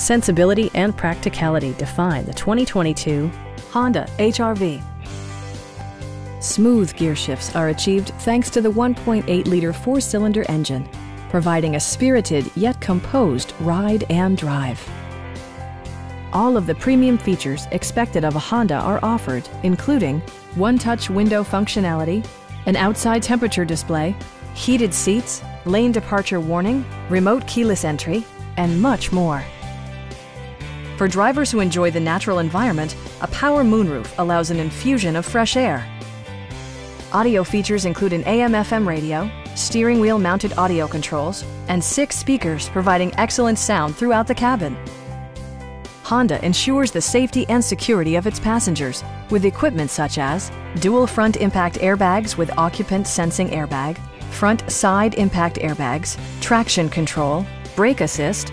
Sensibility and practicality define the 2022 Honda HRV. Smooth gear shifts are achieved thanks to the 1.8-liter four-cylinder engine, providing a spirited yet composed ride and drive. All of the premium features expected of a Honda are offered, including one-touch window functionality, an outside temperature display, heated seats, lane departure warning, remote keyless entry, and much more. For drivers who enjoy the natural environment, a power moonroof allows an infusion of fresh air. Audio features include an AM-FM radio, steering wheel mounted audio controls, and six speakers providing excellent sound throughout the cabin. Honda ensures the safety and security of its passengers with equipment such as dual front impact airbags with occupant sensing airbag, front side impact airbags, traction control, brake assist,